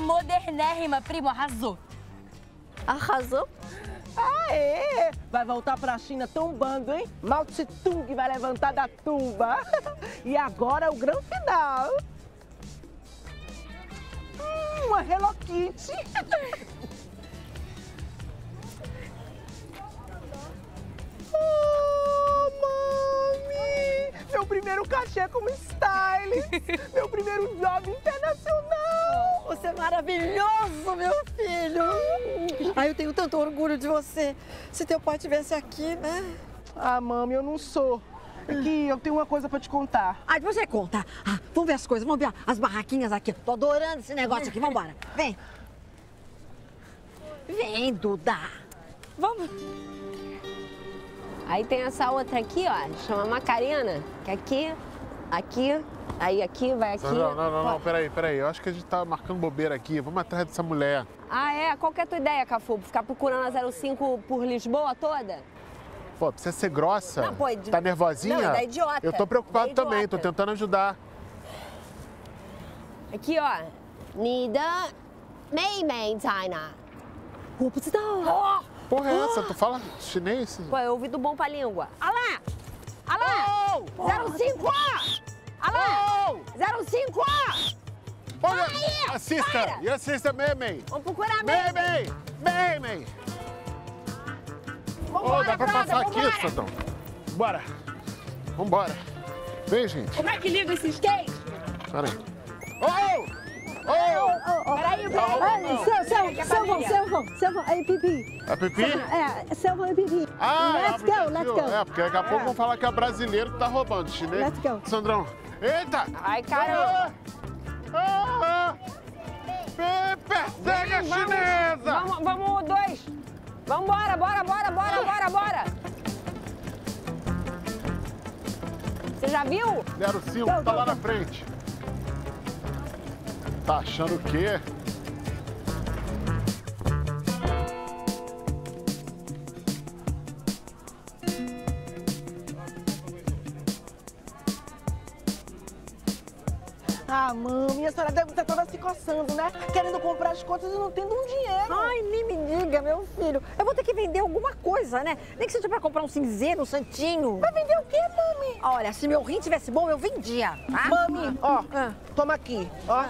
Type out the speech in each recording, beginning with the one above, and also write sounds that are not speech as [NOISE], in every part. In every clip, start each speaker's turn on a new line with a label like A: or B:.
A: modernérrima, primo, arrasou.
B: Arrasou?
C: Aê! Vai voltar pra China tombando, hein? Mao Tse Tung vai levantar da tumba. [LAUGHS] E agora o grande final. Hum, uma Hello [LAUGHS] Kitty. Primeiro cachê como stylist! [LAUGHS] Meu primeiro job internacional!
B: Você é maravilhoso, meu filho! Ai, eu tenho tanto orgulho de você. Se teu pai tivesse aqui, né?
C: Ah, mami, eu não sou. É que eu tenho uma coisa pra te contar.
B: Ai, você conta. Ah, vamos ver as coisas, vamos ver as barraquinhas aqui. Tô adorando esse negócio aqui, vambora. Vem. Vem, Duda.
D: Vamos. Aí tem essa outra aqui, ó, chama Macarena, que aqui, aqui, aí aqui, vai aqui.
E: Não, não, não, não, peraí, peraí. Eu acho que a gente tá marcando bobeira aqui. Vamos atrás dessa mulher.
D: Ah, é? Qual que é a tua ideia, Cafu? Ficar procurando a 05 por Lisboa toda?
E: Pô, precisa ser grossa.
D: Não, pô, é de-
E: Tá nervosinha?
D: Não, é da idiota.
E: Eu tô preocupado
D: Da idiota.
E: também, tô tentando ajudar.
D: Aqui, ó. 你的妹妹在哪？我不知道。
E: Porra, é essa? Tu fala chinês?
D: Pô, é ouvido bom pra língua. Ah lá! Ah lá! 05! Ah lá! 05!
E: Olha,
D: Aí,
E: assista!
D: para!
E: E assista, Meme!
D: Vamos procurar mesmo.
E: Meme! Meme! Ô,
D: Vambora,
E: dá pra
D: brother,
E: passar aqui,
D: vambora.
E: Santão? Bora! Vambora! Vem, gente!
D: Como é que liga esse skate?
E: Peraí. Ô! Ô!
D: Peraí, Peraí, família.
F: seu, seu, seu, app.
E: É?
F: É, seu app.
E: Ah, é
F: let's go, let's go.
E: É, porque daqui a pouco vão falar que é brasileiro que tá roubando. Chinês.
F: Let's go.
E: Sandrão. Eita!
D: Ai, caramba.
E: Ah, ah. Pe- Persegue a chinesa!
D: Vamos, vamos, dois. Vambora, bora, bora, bora, bora, bora. Você já viu?
E: 05, tá lá na frente. Tá achando o quê?
C: Ah, mami, a senhora deve estar toda se coçando, né? Querendo comprar as coisas e não tendo um dinheiro.
B: Ai, nem me diga, meu filho. Eu vou ter que vender alguma coisa, né? Nem que seja pra comprar um cinzeiro, um santinho.
C: Vai vender o quê, mami?
B: Olha, se meu rim tivesse bom, eu vendia. tá?
C: Mami, ó,
B: Ah.
C: toma aqui, ó.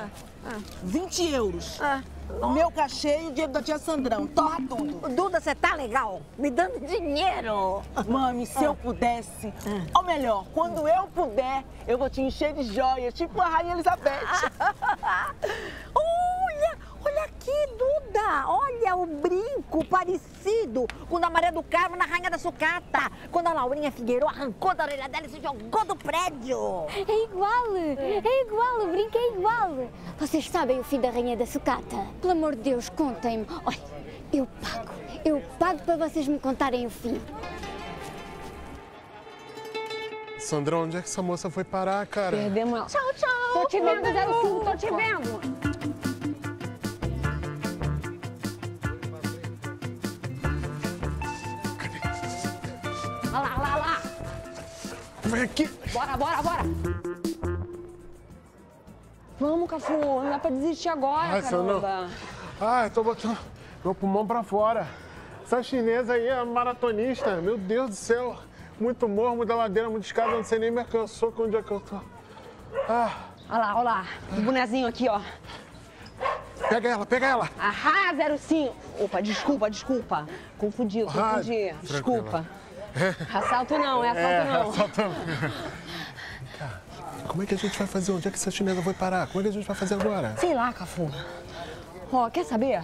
C: 20 euros.
B: Ah.
C: O meu cachê e o dinheiro da tia Sandrão. Torra tudo.
B: Duda, você tá legal? Me dando dinheiro.
C: Mami, se eu pudesse, ou melhor, quando eu puder, eu vou te encher de joias, tipo a Rainha Elizabeth. [LAUGHS]
B: olha, olha aqui, Duda. Olha o brinco parecido com o da Maria do Carmo na Rainha da Sucata. Quando a Laurinha Figueiredo arrancou da orelha dela e se jogou do prédio.
G: É igual, é igual, o brinco é igual. Vocês sabem o fim da Rainha da Sucata? Pelo amor de Deus, contem-me. Olha, eu pago, eu pago para vocês me contarem o fim.
E: Sandrão, onde é que essa moça foi parar, cara?
D: Perdemos ela. Tchau, tchau. Tô te vendo, 05, tô te vendo.
E: Aqui.
D: Bora, bora, bora. Vamos, Cafu, não dá pra desistir agora,
E: Ai,
D: caramba.
E: Ai, Ah, tô botando meu pulmão pra fora. Essa chinesa aí é maratonista. Meu Deus do céu. Muito morro, muita ladeira, muita escada. eu Não sei nem quem eu sou, onde é que eu tô. Ah,
D: Olha lá, olha lá. O bonezinho aqui, ó.
E: pega ela, pega ela.
D: Ahá, 05. Opa, desculpa, desculpa. Confundi,
E: Ah,
D: confundi. Desculpa. [LAUGHS] Assalto não, é assalto
E: É,
D: não.
E: assaltando. [LAUGHS] Como é que a gente vai fazer? Onde é que essa chinesa vai parar? Como é que a gente vai fazer agora?
D: Sei lá, Cafu. Ó, quer saber?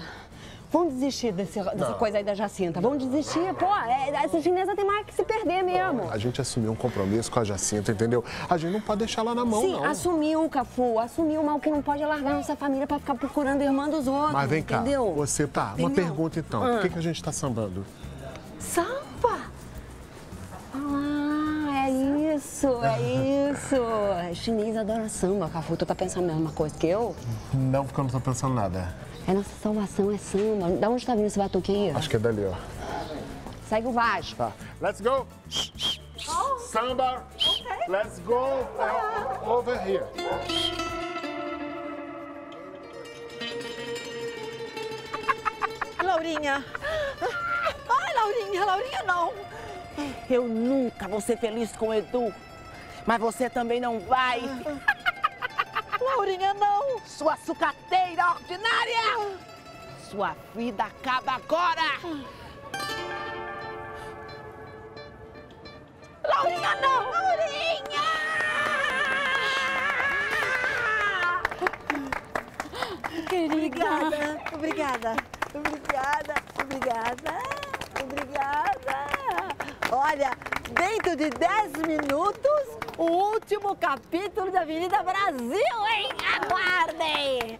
D: Vamos desistir desse- dessa coisa aí da Jacinta. Vamos desistir. Pô, é- essa chinesa tem mais que se perder mesmo.
E: A gente assumiu um compromisso com a Jacinta, entendeu? A gente não pode deixar ela na mão,
D: Sim,
E: não.
D: assumiu, Cafu. Assumiu, mas o que não pode é largar nossa família pra ficar procurando irmã dos outros.
E: Mas vem cá,
D: entendeu?
E: você tá. Uma
D: Entendeu?
E: pergunta então.
D: Ah.
E: Por que, que a gente tá sambando?
D: Samba! Ah, é isso, é isso. Chinês adora samba, Cafu. Tu tá pensando a mesma coisa que eu?
E: Não, porque eu não tô pensando nada.
D: É nossa salvação, é samba. Da onde tá vindo esse batuque aí?
E: Acho que é dali, ó.
D: Segue o Vasco.
E: Tá. Let's go. Samba. Let's go uh, over here.
B: Laurinha. Ai, Laurinha, Laurinha não.
C: Eu nunca vou ser feliz com o Edu. Mas você também não vai. [LAUGHS]
B: Laurinha não.
C: Sua sucateira ordinária! Sua vida acaba agora!
B: Laurinha não. Laurinha! Obrigada, obrigada, obrigada, obrigada, obrigada. Olha, dentro de 10 minutos, o último capítulo da Avenida Brasil, hein? Aguardem!